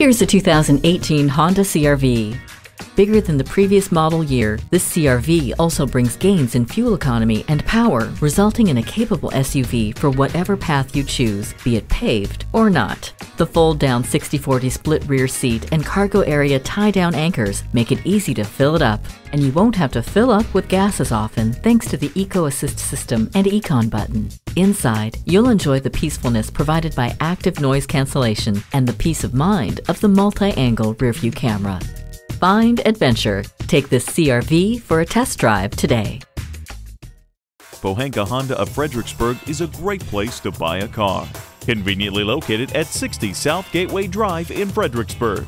Here's the 2018 Honda CRV. Bigger than the previous model year, this CRV also brings gains in fuel economy and power, resulting in a capable SUV for whatever path you choose, be it paved or not. The fold-down 60-40 split rear seat and cargo area tie-down anchors make it easy to fill it up, and you won't have to fill up with gas as often thanks to the Eco Assist system and Econ button. Inside, you'll enjoy the peacefulness provided by active noise cancellation and the peace of mind of the multi-angle rearview camera. Find adventure. Take this CRV for a test drive today. Pohanka Honda of Fredericksburg is a great place to buy a car. Conveniently located at 60 South Gateway Drive in Fredericksburg.